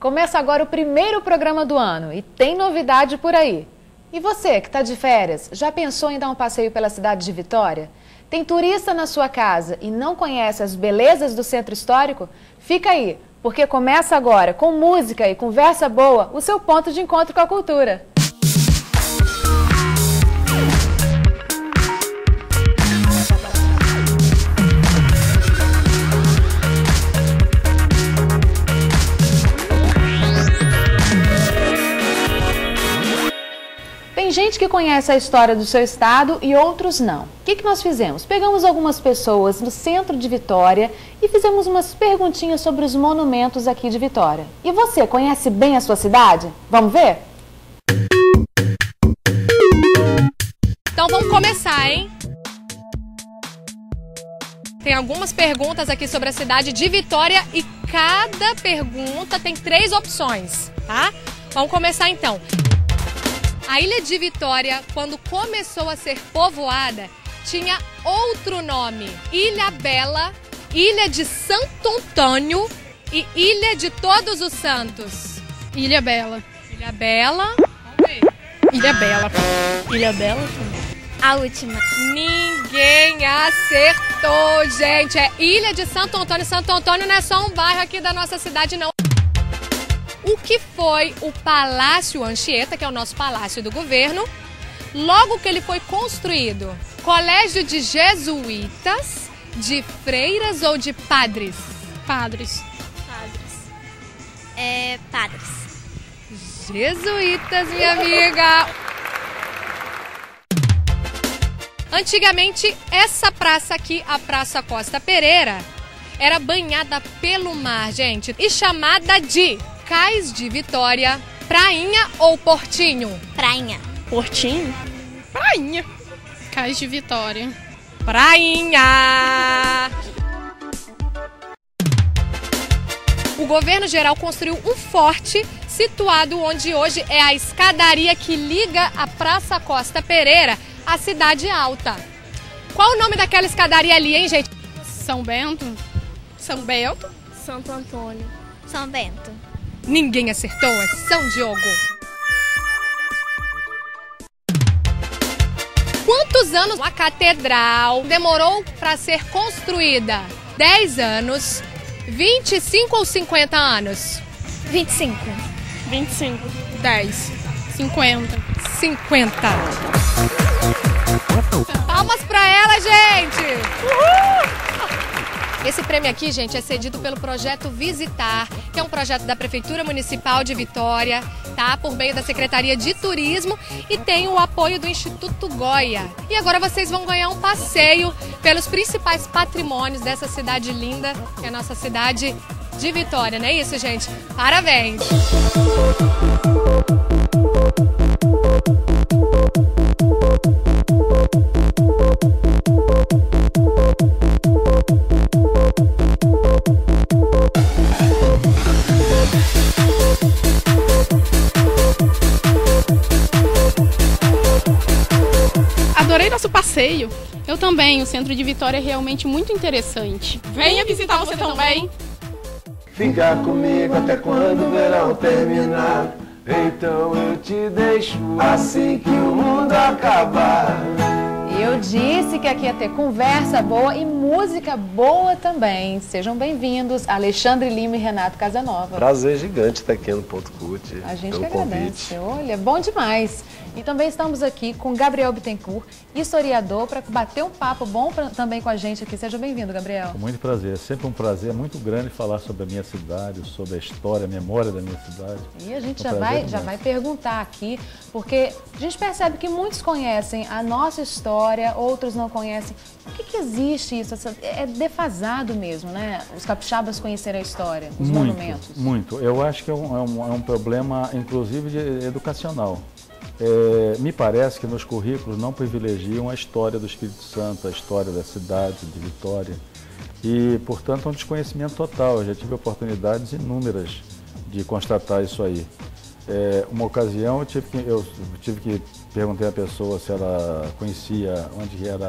Começa agora o primeiro programa do ano e tem novidade por aí. E você que está de férias, já pensou em dar um passeio pela cidade de Vitória? Tem turista na sua casa e não conhece as belezas do centro histórico? Fica aí, porque começa agora, com música e conversa boa, o seu ponto de encontro com a cultura. Tem gente que conhece a história do seu estado e outros não. O que, que nós fizemos? Pegamos algumas pessoas no centro de Vitória e fizemos umas perguntinhas sobre os monumentos aqui de Vitória. E você, conhece bem a sua cidade? Vamos ver? Então vamos começar, hein? Tem algumas perguntas aqui sobre a cidade de Vitória e cada pergunta tem três opções, tá? Vamos começar então. A ilha de Vitória, quando começou a ser povoada, tinha outro nome: Ilha Bela, Ilha de Santo Antônio e Ilha de Todos os Santos. Ilha Bela. Ilha Bela. Vamos ver. Ilha Bela. Ilha Bela. A última. Ninguém acertou, gente. É Ilha de Santo Antônio. Santo Antônio não é só um bairro aqui da nossa cidade, não. O que foi o Palácio Anchieta, que é o nosso palácio do governo, logo que ele foi construído? Colégio de jesuítas, de freiras ou de padres? Padres. Padres. É. Padres. Jesuítas, minha amiga. Antigamente, essa praça aqui, a Praça Costa Pereira, era banhada pelo mar, gente, e chamada de Cais de Vitória, Prainha ou Portinho? Prainha. Portinho. Prainha. Cais de Vitória. Prainha! O governo geral construiu um forte situado onde hoje é a escadaria que liga a Praça Costa Pereira à Cidade Alta. Qual o nome daquela escadaria ali, hein, gente? São Bento. São Bento. Santo Antônio. São Bento. Ninguém acertou, é São Diogo. Quantos anos a catedral demorou para ser construída? 10 anos, 25 ou 50 anos? 25. 25. 10. 50. 50. Palmas para ela, gente! Uhul! Esse prêmio aqui, gente, é cedido pelo projeto Visitar, que é um projeto da Prefeitura Municipal de Vitória, tá? Por meio da Secretaria de Turismo e tem o apoio do Instituto Goya. E agora vocês vão ganhar um passeio pelos principais patrimônios dessa cidade linda, que é a nossa cidade de Vitória, não é isso, gente? Parabéns! Adorei Também. O centro de Vitória é realmente muito interessante. Venha visitar você também. Fica comigo até quando o verão terminar. Então eu te deixo assim que o mundo acabar. Eu disse que aqui ia ter conversa boa e música boa também. Sejam bem-vindos, Alexandre Lima e Renato Casanova. Prazer gigante estar aqui no Ponto Cult. A gente pelo que agradece. convite. Olha, bom demais. E também estamos aqui com Gabriel Bittencourt, historiador, para bater um papo bom pra- também com a gente aqui. Seja bem-vindo, Gabriel. Com muito prazer, é sempre um prazer muito grande falar sobre a minha cidade, sobre a história, a memória da minha cidade. E a gente Um já vai, já vai perguntar aqui, porque a gente percebe que muitos conhecem a nossa história, outros não conhecem. Por que, que existe isso? É defasado mesmo, né? Os capixabas conhecerem a história, os muito, monumentos. muito. Eu acho que é um, é um- é um problema, inclusive, de- educacional. É, me parece que nos currículos não privilegiam a história do Espírito Santo, a história da cidade de Vitória. E, portanto, é um desconhecimento total. Eu já tive oportunidades inúmeras de constatar isso aí. É, uma ocasião eu tive, que, eu tive que perguntar à pessoa se ela conhecia onde era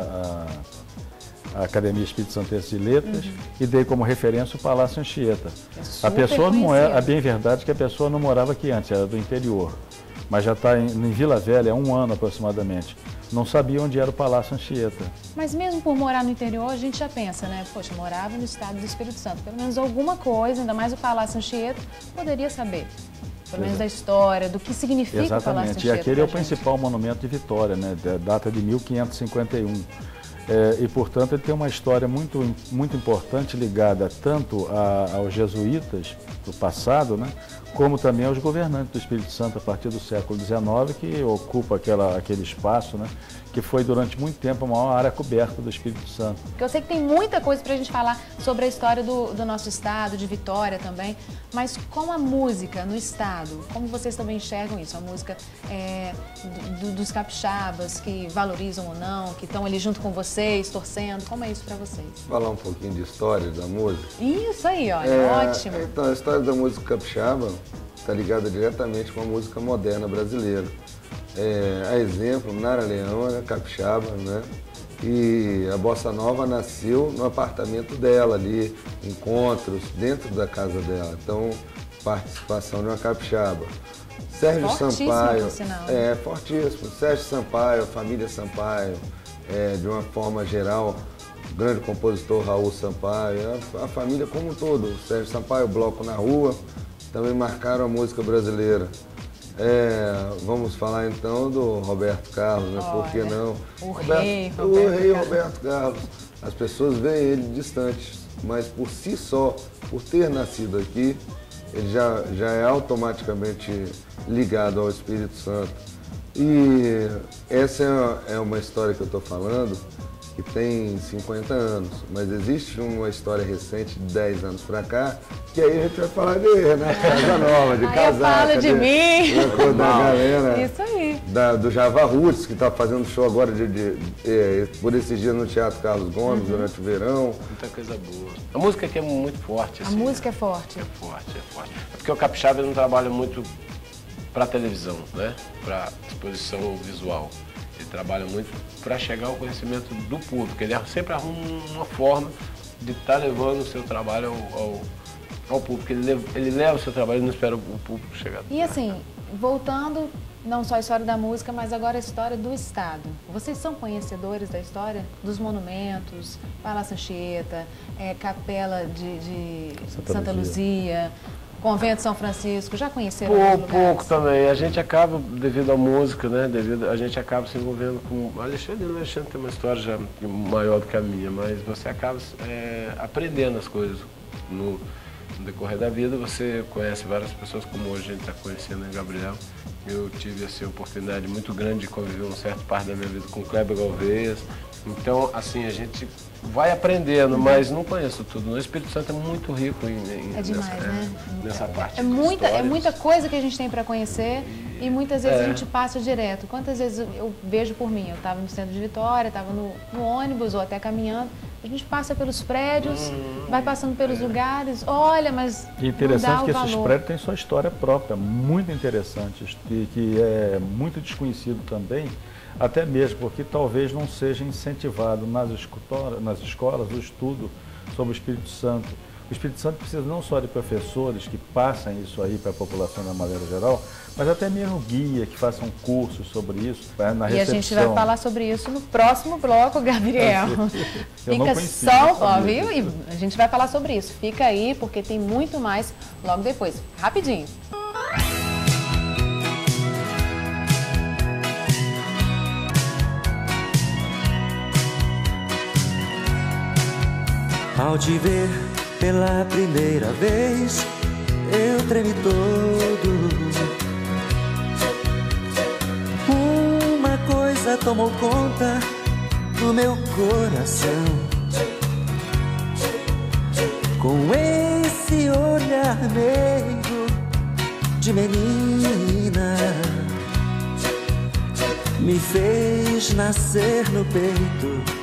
a, a Academia Espírito Santense de Letras e dei como referência o Palácio Anchieta. É a pessoa não é, conhecido. a bem verdade é que a pessoa não morava aqui antes, era do interior. Mas já está em, em Vila Velha há um ano aproximadamente. Não sabia onde era o Palácio Anchieta. Mas mesmo por morar no interior, a gente já pensa, né? Poxa, morava no estado do Espírito Santo. Pelo menos alguma coisa, ainda mais o Palácio Anchieta, poderia saber. Pelo menos da história, do que significa o Palácio Exatamente. E aquele é o gente. principal monumento de Vitória, né? da- Data de 1551. É, e, portanto, ele tem uma história muito, muito importante ligada tanto a- aos jesuítas do passado, né? como também aos governantes do Espírito Santo a partir do século XIX, que ocupa aquela, aquele espaço, né? Que foi durante muito tempo a maior área coberta do Espírito Santo. Porque eu sei que tem muita coisa pra gente falar sobre a história do, do nosso estado, de Vitória também, mas com a música no estado, como vocês também enxergam isso? A música é, do- dos capixabas, que valorizam ou não, que estão ali junto com vocês, torcendo, como é isso pra vocês? Falar um pouquinho de história da música. Isso aí, olha, É, ótimo. Então, a história da música capixaba está ligada diretamente com a música moderna brasileira. É, a exemplo, Nara Leão era capixaba, né? E a Bossa Nova nasceu no apartamento dela ali, encontros dentro da casa dela. Então, participação de uma capixaba. Sérgio Fortíssimo, Sampaio. sinal, né? É, fortíssimo. Sérgio Sampaio, família Sampaio, é, de uma forma geral, o grande compositor Raul Sampaio, a, a família como um todo, Sérgio Sampaio, Bloco na Rua, também marcaram a música brasileira. É, vamos falar então do Roberto Carlos, né? Por que Olha, não? o Roberto- rei o Roberto rei Carlos. Roberto Carlos. As pessoas veem ele distante, mas por si só, por ter nascido aqui, ele já, já é automaticamente ligado ao Espírito Santo. E essa é uma história que eu estou falando que tem 50 anos, mas existe uma história recente de 10 anos para cá, que aí a gente vai falar de né, Casa Nova, de casar. fala de mim. Da da galera Isso aí. da- do Java Roots, que está fazendo show agora de, de- é, por esses dias no Teatro Carlos Gomes, Uhum. durante o verão. Muita coisa boa. A música aqui é muito forte. A assim, música é forte. É forte, é forte. É porque o capixaba não trabalha muito para televisão, né? Para exposição visual. Ele trabalha muito para chegar ao conhecimento do público. Ele sempre arruma uma forma de estar levando o seu trabalho ao, ao, ao público. Ele leva, ele leva o seu trabalho e não espera o público chegar. E assim, voltando não só a história da música, mas agora a história do Estado. Vocês são conhecedores da história dos monumentos, Palácio Anchieta, eh, Capela de, de Santa Santa, Luzia, Convento São Francisco, já conheceram lugares? pouco também. A gente acaba, devido à música, né? Devido, a gente acaba se envolvendo com. O Alexandre, o Alexandre tem uma história já maior do que a minha, mas você acaba é, aprendendo as coisas. No, no decorrer da vida, você conhece várias pessoas, como hoje a gente está conhecendo em Gabriel. Eu tive assim, a oportunidade muito grande de conviver um certo parte da minha vida com o Kleber Galvez. Então, assim, a gente vai aprendendo, mas não conheço tudo. O Espírito Santo é muito rico em, em- É demais, nessa, né? nessa parte. É muita, é muita coisa que a gente tem para conhecer e muitas vezes É. a gente passa direto. Quantas vezes eu- eu vejo por mim? Eu estava no centro de Vitória, estava no, no ônibus ou até caminhando. A gente passa pelos prédios, Hum, vai passando pelos é. lugares, olha, mas E interessante que esses prédios têm sua história própria, muito interessante, e que é muito desconhecido também, até mesmo porque talvez não seja incentivado nas, escutora- nas escolas o estudo sobre o Espírito Santo. O Espírito Santo precisa não só de professores que passem isso aí para a população da maneira geral, mas até mesmo guia que façam cursos sobre isso né, na E a recepção. gente vai falar sobre isso no próximo bloco, Gabriel. Eu Fica só, ó, viu? E a gente vai falar sobre isso. Fica aí, porque tem muito mais logo depois. Rapidinho. Ao te ver pela primeira vez, eu tremi todo. Uma coisa tomou conta do meu coração. Com esse olhar meio de menina, me fez nascer no peito.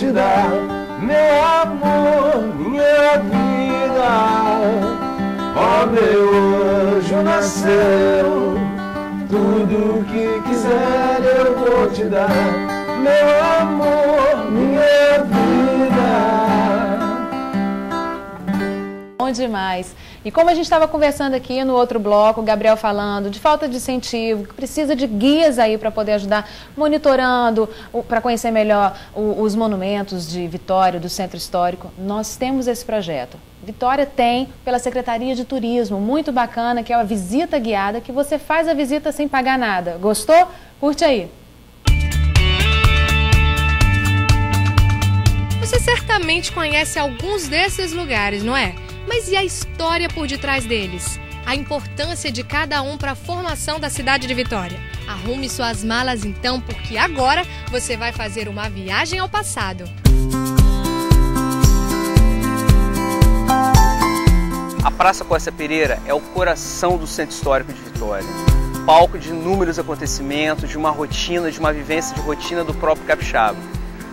Te dar, meu amor, minha vida. Ó meu anjo nasceu, tudo que quiser eu vou te dar, meu amor, minha vida. Bom demais. E como a gente estava conversando aqui no outro bloco, o Gabriel falando de falta de incentivo, que precisa de guias aí para poder ajudar, monitorando, para conhecer melhor os monumentos de Vitória, do Centro Histórico, nós temos esse projeto. Vitória tem pela Secretaria de Turismo, muito bacana, que é uma visita guiada, que você faz a visita sem pagar nada. Gostou? Curte aí. Você certamente conhece alguns desses lugares, não é? Mas e a história por detrás deles? A importância de cada um para a formação da cidade de Vitória. Arrume suas malas então, porque agora você vai fazer uma viagem ao passado. A Praça Costa Pereira é o coração do Centro Histórico de Vitória. Palco de inúmeros acontecimentos, de uma rotina, de uma vivência de rotina do próprio capixaba.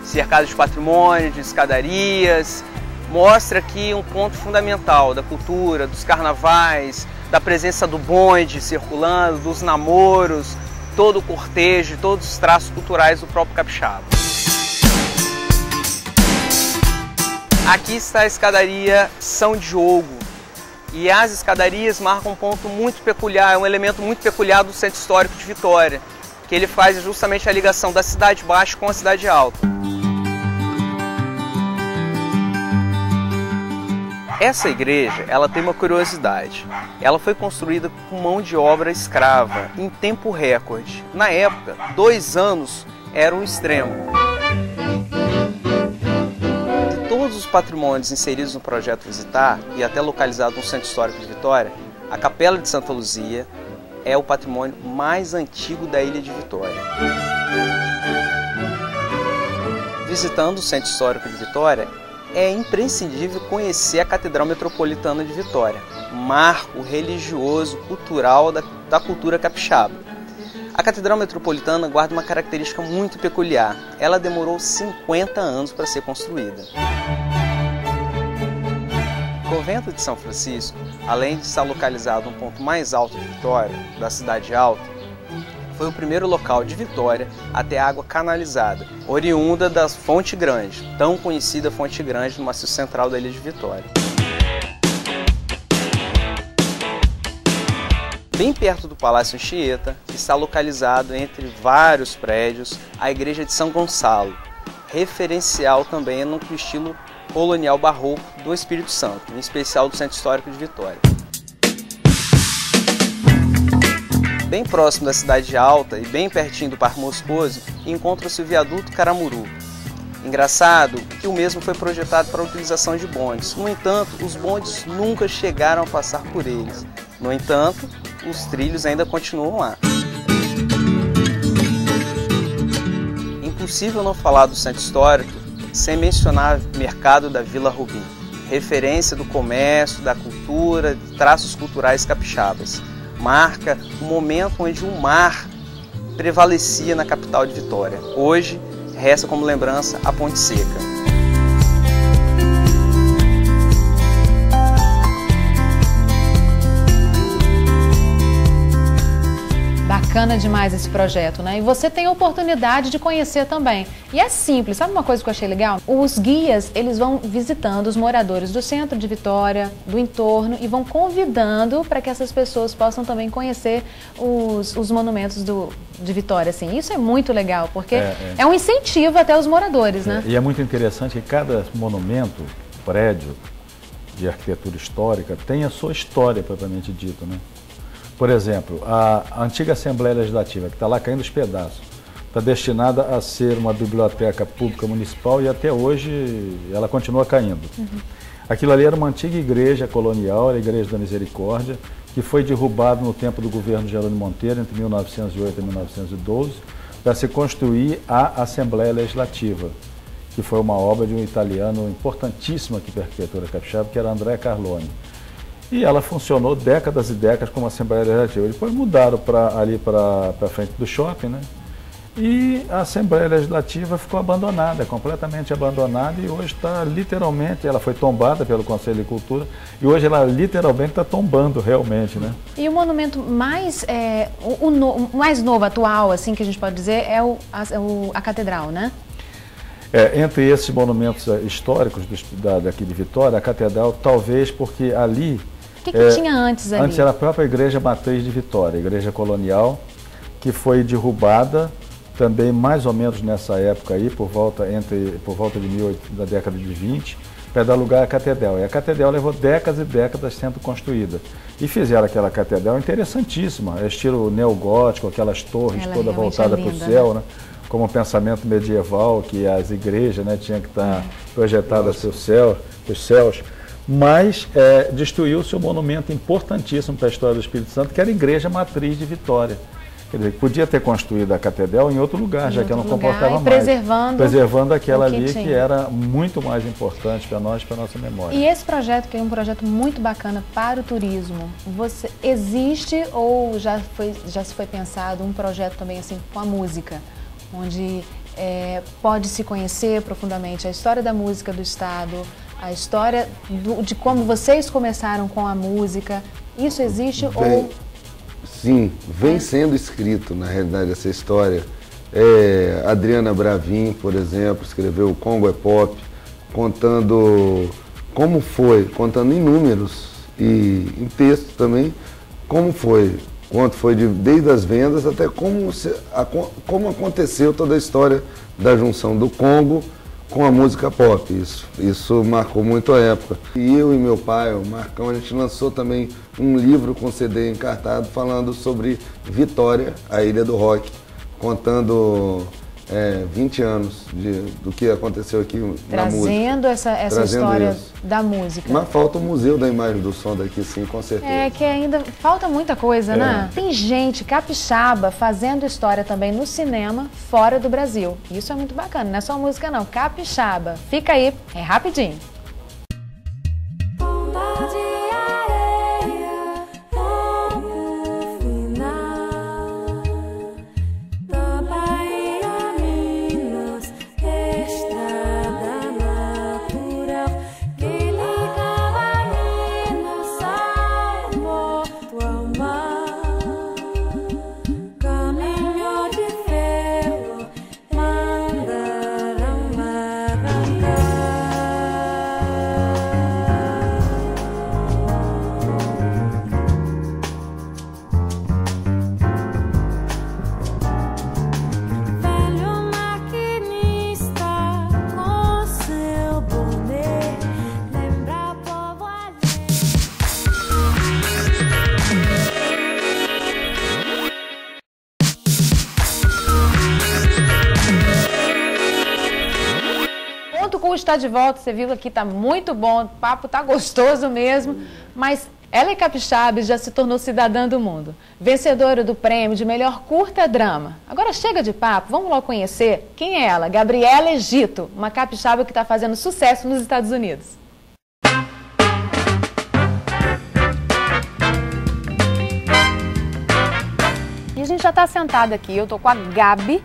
Cercado de patrimônio, de escadarias, mostra aqui um ponto fundamental da cultura, dos carnavais, da presença do bonde circulando, dos namoros, todo o cortejo, todos os traços culturais do próprio capixaba. Aqui está a escadaria São Diogo. E as escadarias marcam um ponto muito peculiar, é um elemento muito peculiar do centro histórico de Vitória, que ele faz justamente a ligação da cidade baixa com a cidade alta. Essa igreja, ela tem uma curiosidade. Ela foi construída com mão de obra escrava, em tempo recorde. Na época, dois anos era um extremo. De todos os patrimônios inseridos no projeto Visitar e até localizado no Centro Histórico de Vitória, a Capela de Santa Luzia é o patrimônio mais antigo da ilha de Vitória. Visitando o Centro Histórico de Vitória, é imprescindível conhecer a Catedral Metropolitana de Vitória, marco religioso, cultural da, da cultura capixaba. A Catedral Metropolitana guarda uma característica muito peculiar. Ela demorou 50 anos para ser construída. O convento de São Francisco, além de estar localizado no ponto mais alto de Vitória, da Cidade Alta, foi o primeiro local de Vitória a ter água canalizada, oriunda da Fonte Grande, tão conhecida Fonte Grande no maciço central da ilha de Vitória. Bem perto do Palácio Anchieta, está localizado entre vários prédios a Igreja de São Gonçalo, referencial também no estilo colonial barroco do Espírito Santo, em especial do Centro Histórico de Vitória. Bem próximo da cidade alta e bem pertinho do Parque Moscoso, encontra-se o viaduto Caramuru. Engraçado que o mesmo foi projetado para a utilização de bondes. No entanto, os bondes nunca chegaram a passar por eles. No entanto, os trilhos ainda continuam lá. Impossível não falar do centro histórico sem mencionar o mercado da Vila Rubim, referência do comércio, da cultura, traços culturais capixabas marca o momento onde o mar prevalecia na capital de Vitória. Hoje, resta como lembrança a Ponte Seca. Bacana demais esse projeto, né? E você tem a oportunidade de conhecer também. E é simples, sabe uma coisa que eu achei legal? Os guias, eles vão visitando os moradores do centro de Vitória, do entorno, e vão convidando para que essas pessoas possam também conhecer os, os monumentos do, de Vitória, assim. Isso é muito legal, porque é, é. é um incentivo até os moradores, né? É, e é muito interessante que cada monumento, prédio de arquitetura histórica tem a sua história propriamente dita, né? Por exemplo, a antiga Assembleia Legislativa, que está lá caindo os pedaços, está destinada a ser uma biblioteca pública municipal e até hoje ela continua caindo. Uhum. Aquilo ali era uma antiga igreja colonial, a Igreja da Misericórdia, que foi derrubada no tempo do governo Jerônimo Monteiro, entre 1908 e 1912, para se construir a Assembleia Legislativa, que foi uma obra de um italiano importantíssimo aqui para a arquitetura capixaba, que era André Carlone. E ela funcionou décadas e décadas como Assembleia Legislativa. Depois mudaram pra, ali para frente do shopping, né? E a Assembleia Legislativa ficou abandonada, completamente abandonada, e hoje está literalmente, ela foi tombada pelo Conselho de Cultura, e hoje ela literalmente está tombando realmente, né? E o monumento mais, é, o, o, no, mais novo, atual, assim, que a gente pode dizer, é o, a, o, a Catedral, né? É, entre esses monumentos eh, históricos do, da, daqui de Vitória, a Catedral, talvez porque ali... O que, que é, tinha antes ali? Antes era a própria Igreja Matriz de Vitória, Igreja Colonial, que foi derrubada também mais ou menos nessa época aí, por volta, entre, por volta de 18, da década de 20, para dar lugar à catedral. E a catedral levou décadas e décadas sendo construída. E fizeram aquela catedral interessantíssima, estilo neogótico, aquelas torres Ela toda voltada para o céu, né? como um pensamento medieval, que as igrejas né, tinham que estar é. projetadas para os céus, céus. Mas é, destruiu o seu monumento importantíssimo para a história do Espírito Santo, que era a igreja matriz de Vitória. Quer dizer, podia ter construído a catedral em outro lugar, em já outro que ela não comportava mais. Preservando, preservando aquela ali tinha. que era muito mais importante para nós, para a nossa memória. E esse projeto, que é um projeto muito bacana para o turismo, você existe ou já, foi, já se foi pensado um projeto também assim com a música, onde é, pode se conhecer profundamente a história da música do Estado, a história do, de como vocês começaram com a música. Isso existe Bem, ou Sim, vem sendo escrito, na realidade, essa história. É, Adriana Bravin, por exemplo, escreveu o Congo é Pop, contando como foi, contando em números e em texto também, como foi, quanto foi de, desde as vendas até como, se, a, como aconteceu toda a história da junção do Congo com a música pop. Isso, isso marcou muito a época. E eu e meu pai, o Marcão, a gente lançou também um livro com CD encartado falando sobre Vitória, a Ilha do Rock, contando é, 20 anos de, do que aconteceu aqui Trazendo na música. Essa, essa Trazendo história isso. da música. Mas falta o Museu da Imagem do Som daqui, sim, com certeza. É, que ainda falta muita coisa, é. né? Tem gente capixaba fazendo história também no cinema fora do Brasil. Isso é muito bacana, não é só música não, capixaba. Fica aí, é rapidinho. Está de volta, você viu aqui, está muito bom, o papo está gostoso mesmo, mas ela capixaba e já se tornou cidadã do mundo. Vencedora do prêmio de melhor curta drama. Agora chega de papo, vamos logo conhecer quem é ela, Gabriela Egito, uma capixaba que está fazendo sucesso nos Estados Unidos. E a gente já está sentada aqui, eu estou com a Gabi,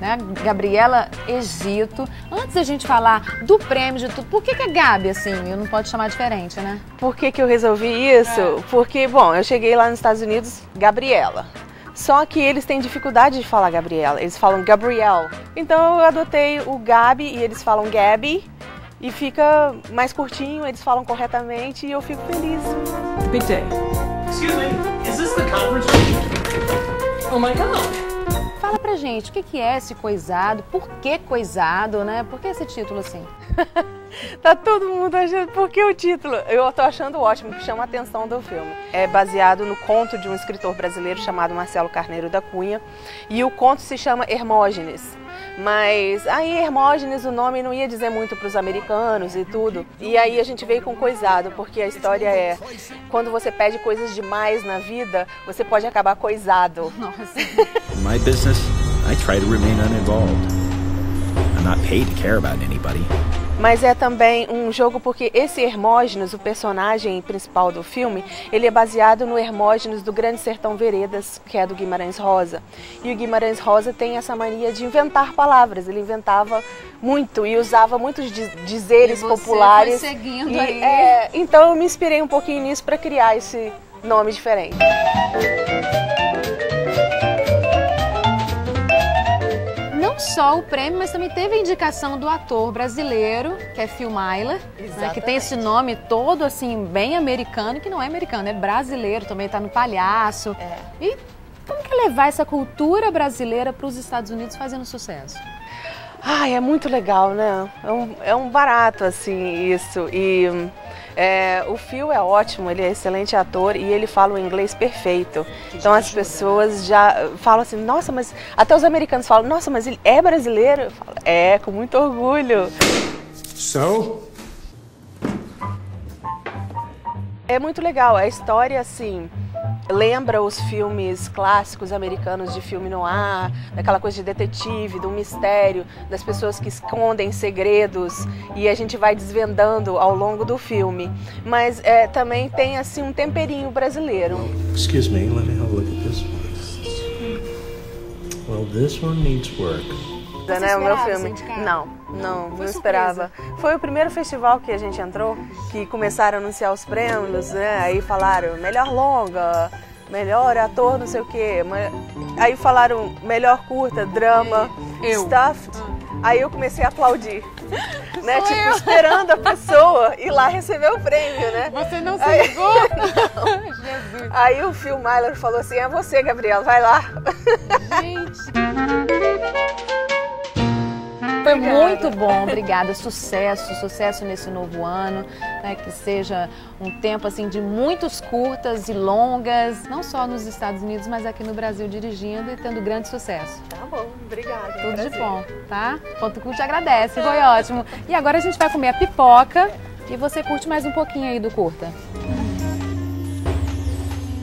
né? Gabriela Egito. Antes da gente falar do prêmio de tudo, por que, que é Gabi assim? Eu não pode chamar diferente, né? Por que, que eu resolvi isso? É. Porque, bom, eu cheguei lá nos Estados Unidos, Gabriela. Só que eles têm dificuldade de falar Gabriela, eles falam Gabriel. Então eu adotei o Gabi e eles falam Gabi e fica mais curtinho, eles falam corretamente e eu fico feliz. Big day. Excuse me, is this the conference room? Oh my god. Fala pra gente, o que, é esse coisado? Por que coisado, né? Por que esse título assim? tá todo mundo achando. Por que o título? Eu tô achando ótimo, que chama a atenção do filme. É baseado no conto de um escritor brasileiro chamado Marcelo Carneiro da Cunha. E o conto se chama Hermógenes. Mas aí Hermógenes, o nome não ia dizer muito para os americanos e tudo. E aí a gente veio com coisado, porque a história é quando você pede coisas demais na vida, você pode acabar coisado. Nossa. My business, I try to remain uninvolved. I'm not paid to care about anybody. Mas é também um jogo porque esse Hermógenes, o personagem principal do filme, ele é baseado no Hermógenes do Grande Sertão Veredas, que é do Guimarães Rosa. E o Guimarães Rosa tem essa mania de inventar palavras, ele inventava muito e usava muitos dizeres e populares. Seguindo E, aí. é, então eu me inspirei um pouquinho nisso para criar esse nome diferente. Só o prêmio, mas também teve a indicação do ator brasileiro, que é Phil Myler, né, que tem esse nome todo assim, bem americano, que não é americano, é brasileiro, também está no Palhaço. E como que é levar essa cultura brasileira para os Estados Unidos fazendo sucesso? Ai, é muito legal, né? É um, é um barato, assim, isso. E hum, é, o Phil é ótimo, ele é excelente ator e ele fala o inglês perfeito. Então as pessoas já falam assim, nossa, mas... Até os americanos falam, nossa, mas ele é brasileiro? Eu falo, é, com muito orgulho. So? É muito legal, a história, assim, lembra os filmes clássicos americanos de filme no ar, daquela coisa de detetive, do mistério, das pessoas que escondem segredos e a gente vai desvendando ao longo do filme. Mas é, também tem assim um temperinho brasileiro. Excuse me, let me have a look at this one. Well, this one needs work. né, o meu esperava filme. indicado? Não, não, não, esperava. Foi o primeiro festival que a gente entrou, que começaram a anunciar os prêmios, né? Aí falaram melhor longa, melhor ator, não sei o quê. Aí falaram melhor curta, drama, Eu. stuffed. Aí eu comecei a aplaudir. Né? Tipo, esperando a pessoa ir lá receber o prêmio, né? Você não se Aí- ligou? Jesus. Aí o Phil Myler falou assim: é você, Gabriela, vai lá. Foi muito bom, obrigada. Sucesso, sucesso nesse novo ano, né, que seja um tempo assim de muitos curtas e longas, não só nos Estados Unidos, mas aqui no Brasil dirigindo e tendo grande sucesso. Tá bom, obrigada. Tudo de bom, tá? Ponto Cult agradece, foi ótimo. E agora a gente vai comer a pipoca e você curte mais um pouquinho aí do curta.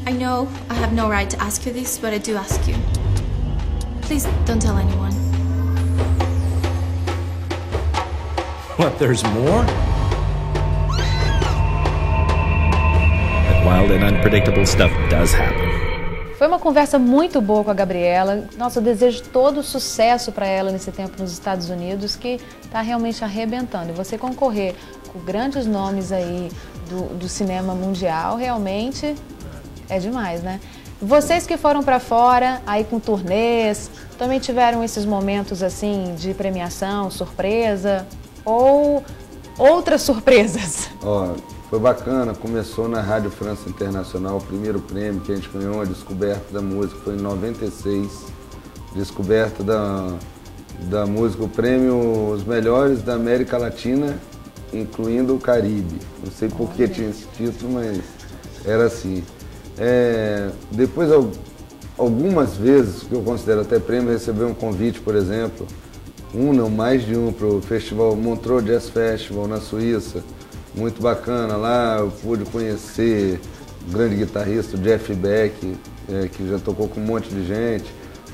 I know I have no right to ask you this, but I do ask you. Please don't tell anyone. What, there's more? Wild and unpredictable stuff does happen. Foi uma conversa muito boa com a Gabriela. Nossa, eu desejo todo o sucesso para ela nesse tempo nos Estados Unidos, que está realmente arrebentando. E você concorrer com grandes nomes aí do, do cinema mundial, realmente é demais, né? Vocês que foram para fora, aí com turnês, também tiveram esses momentos assim de premiação, surpresa ou outras surpresas? Ó, foi bacana, começou na Rádio França Internacional, o primeiro prêmio que a gente ganhou, a descoberta da música, foi em 96. Descoberta da, da música, o prêmio Os Melhores da América Latina, incluindo o Caribe. Não sei por que tinha esse título, mas era assim. É, depois, al- algumas vezes, que eu considero até prêmio, receber um convite, por exemplo, um não, mais de um, para o festival Montreux Jazz Festival na Suíça. Muito bacana. Lá eu pude conhecer o grande guitarrista, o Jeff Beck, é, que já tocou com um monte de gente.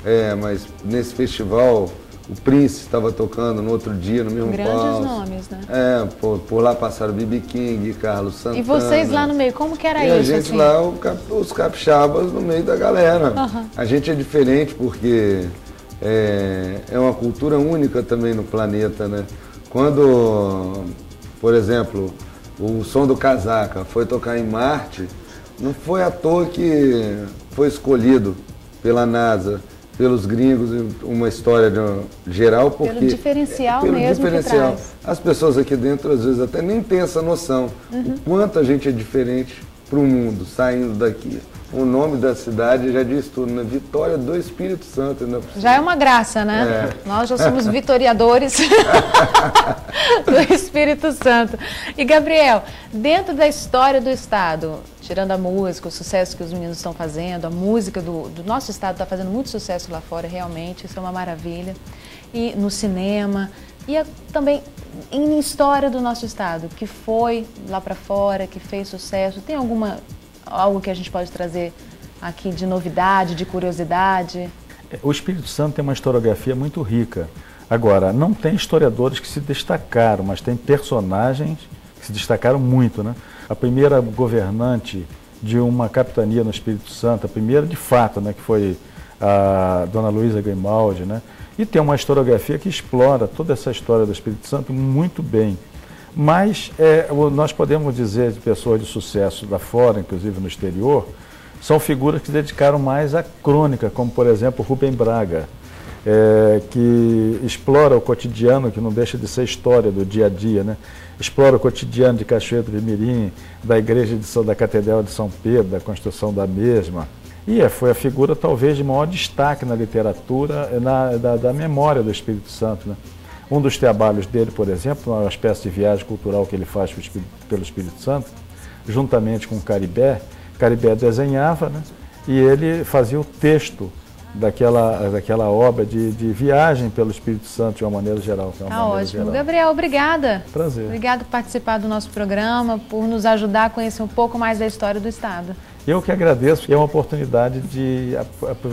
É, mas nesse festival o Prince estava tocando no outro dia, no mesmo Grandes palco. nomes, né? É, por, por lá passaram B.B. King, Carlos Santana. E vocês lá no meio, como que era E a isso? gente assim? lá, cap- os capixabas no meio da galera. Aham. A gente é diferente porque é, é uma cultura única também no planeta, né? Quando, por exemplo, o som do casaca foi tocar em Marte, não foi à toa que foi escolhido pela NASA, pelos gringos, uma história de- geral, porque... Pelo diferencial pelo mesmo que diferencial. As pessoas aqui dentro às vezes até nem têm essa noção. Uhum. O quanto a gente é diferente para o mundo saindo daqui. O nome da cidade já diz tudo, né? Vitória do Espírito Santo. Ainda. Já é uma graça, né? É. Nós já somos vitoriadores do Espírito Santo. E Gabriel, dentro da história do Estado, tirando a música, o sucesso que os meninos estão fazendo, a música do, do nosso Estado está fazendo muito sucesso lá fora, realmente, isso é uma maravilha. E no cinema, e a- também em história do nosso Estado, que foi lá para fora, que fez sucesso. Tem alguma algo que a gente pode trazer aqui de novidade, de curiosidade? O Espírito Santo tem uma historiografia muito rica. Agora, não tem historiadores que se destacaram, mas tem personagens que se destacaram muito. Né? A primeira governante de uma capitania no Espírito Santo, a primeira de fato, né, que foi a Dona Luísa Grimaldi, né? e tem uma historiografia que explora toda essa história do Espírito Santo muito bem. Mas é, nós podemos dizer de pessoas de sucesso lá fora, inclusive no exterior, são figuras que se dedicaram mais à crônica, como por exemplo Rubem Braga, é, que explora o cotidiano, que não deixa de ser história do dia a dia, né? explora o cotidiano de Cachoeiro de Mirim, da igreja de São, da Catedral de São Pedro, da construção da mesma. E é, foi a figura talvez de maior destaque na literatura, na, da, da memória do Espírito Santo. Né? Um dos trabalhos dele, por exemplo, uma espécie de viagem cultural que ele faz pelo Espírito Santo, juntamente com o Caribé, Caribé desenhava né? e ele fazia o texto daquela, daquela obra de, de viagem pelo Espírito Santo de uma maneira geral. Uma tá maneira ótimo. Geral. Gabriel, obrigada. Prazer. Obrigado por participar do nosso programa, por nos ajudar a conhecer um pouco mais da história do Estado. Eu que agradeço, é uma oportunidade de,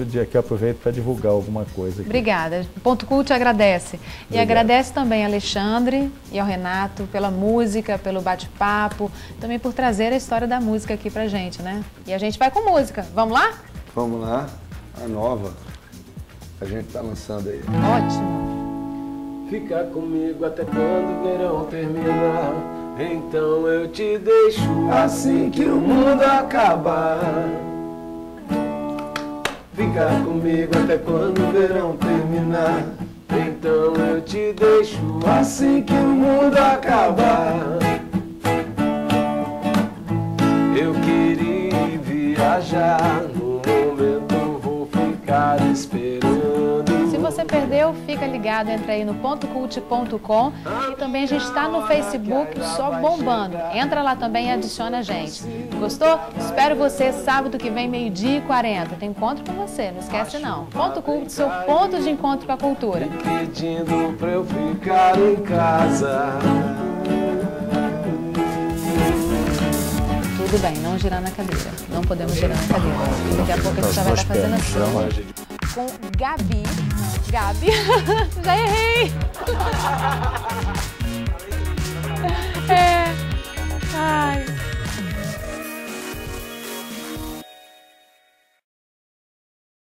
de que eu aproveito para divulgar alguma coisa. Aqui. Obrigada. O Ponto Cult agradece. Obrigado. E agradece também a Alexandre e ao Renato pela música, pelo bate-papo, também por trazer a história da música aqui pra gente, né? E a gente vai com música. Vamos lá? Vamos lá a nova. A gente está lançando aí. Ótimo. Fica comigo até quando o verão terminar. Então eu te deixo assim que o mundo acabar. Fica comigo até quando o verão terminar. Então eu te deixo assim que o mundo acabar. Eu queria viajar perdeu, fica ligado, entra aí no pontocult.com e também a gente está no Facebook só bombando. Entra lá também e adiciona a gente. Gostou? Espero você sábado que vem, meio-dia e 40. Tem encontro com você, não esquece não. Ponto Cult, seu ponto de encontro com a cultura. Pedindo pra eu ficar em casa. Tudo bem, não girar na cadeira. Não podemos girar na cadeira. Daqui a pouco a gente já vai estar fazendo assim. Com Gabi. Gabi. Já errei. É. Ai.